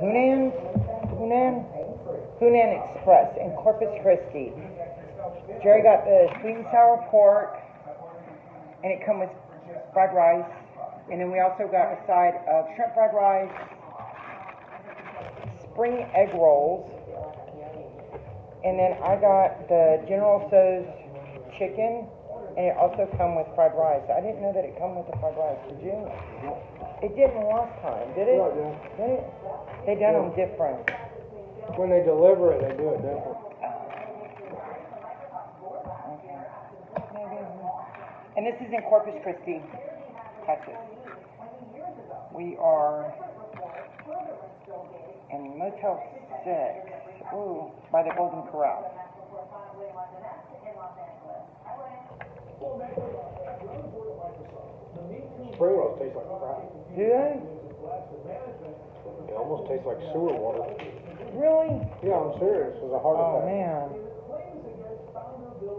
Hunan, Hunan, Hunan Express in Corpus Christi. Jerry got the sweet and sour pork, and it come with fried rice, and then we also got a side of shrimp fried rice, spring egg rolls, and then I got the General Tso's chicken, and it also come with fried rice. I didn't know that it come with the fried rice. Did you? It didn't last time, did it? Did. Did it? They done them different. When they deliver it, they do it different. And this is in Corpus Christi, Texas. We are in Motel 6, ooh, by the Golden Corral. Spring rolls taste like crap. Do they? It almost tastes like sewer water. Really? Yeah, I'm serious. It was a heart Oh, attack. man.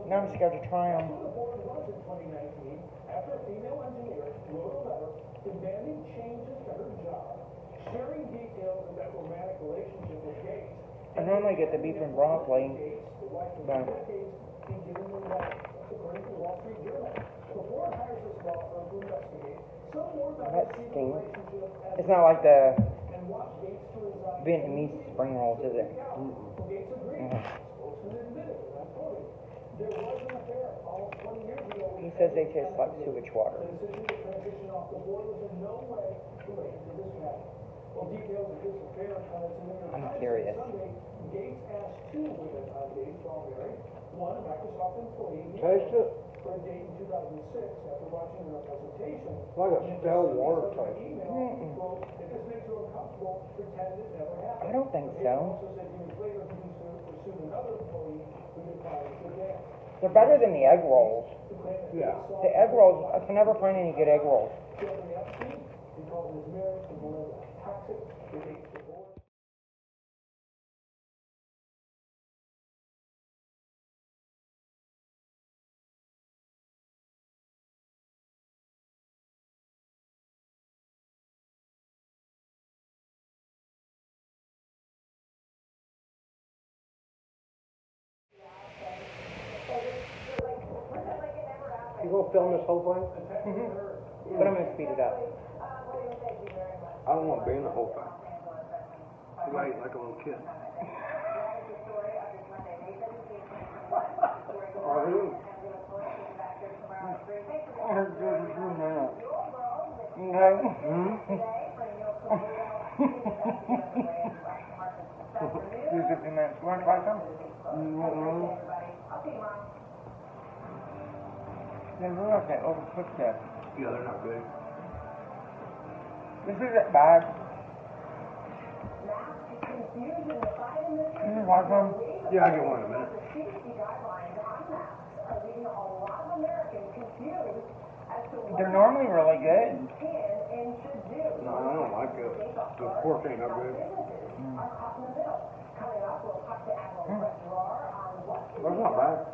Now I'm scared to try them. after a female engineer wrote a letter demanding changes to her job, sharing details of that romantic relationship with Gates, I normally get the beef and broccoli, but decades in giving them life, according to the Wall Street Journal. It hires this law firm to investigate, some more about that the relationship It's not like the and what Gates to resign. Vietnamese spring rolls, is it? Gates agreed. Spokesman admitted, and I'm quoting, there was an affair almost 20 years ago He says they taste like sewage water. The decision to transition off the board was in no way related to this matter. Well, details of this affair come to New York I'm Times curious. Sunday. Gates asked two women on dates while married, one a Microsoft employee Taste it. for a date in 2006 after watching her presentation. Like a stale water taste. Email, Mm-mm. quote, if this makes you uncomfortable, pretend it never happened. I don't think Gates so. also said years later he pursued, pursued another employee who declined to dance. They're better than the egg rolls. The claim that Yeah. Gates The egg rolls, I can never find any good egg rolls. Jeffrey Epstein, he called his marriage to Melinda toxic, the You gonna film this whole thing? Mm-hmm. But I'm gonna speed it up. I don't want to be in the whole thing. You gotta like a little kid. Are you? Okay. Hmm? Do 15 minutes. You want to try some? Mm-hmm. They look like they overcooked it. Yeah, they're not good. This isn't bad. Can you want some? Yeah, I get one in a minute. They're normally really good. No, I don't like it. The pork ain't no good. Mm. That's not bad.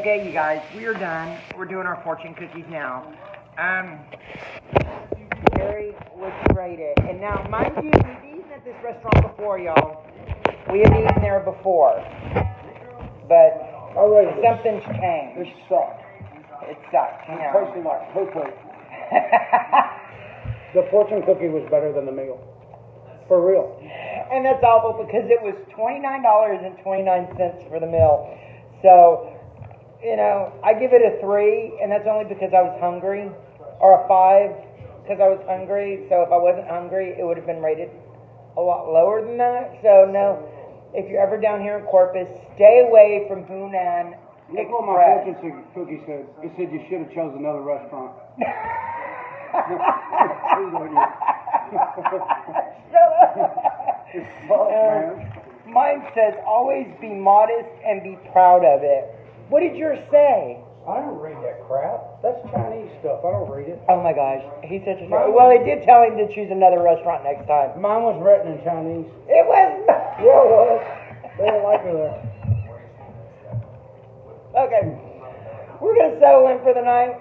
Okay, you guys, we are done. We're doing our fortune cookies now. Um, Gary was rated, and now, mind you, we've eaten at this restaurant before, y'all. We have eaten there before, but something's changed. this sucks. It sucks, know. Tasting like poo-poo. The fortune cookie was better than the meal. For real. and that's awful because it was twenty nine dollars and twenty nine cents for the meal. So, you know, I give it a three, and that's only because I was hungry, or a five because I was hungry. So if I wasn't hungry, it would have been rated a lot lower than that. So no, if you're ever down here in Corpus, stay away from Hunan Look what my fortune cookie said. It said you should have chose another restaurant. Man. Uh, mine says always be modest and be proud of it. What did yours say? I don't read that crap. That's Chinese stuff. I don't read it. Oh my gosh, he's such a well. he did tell him to choose another restaurant next time. Mine was written in Chinese. It was. Yeah, it was. They didn't like me there. Okay, we're gonna settle in for the night.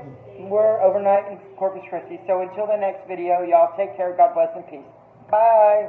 We're overnight in Corpus Christi. So until the next video, y'all take care. God bless and peace. Bye.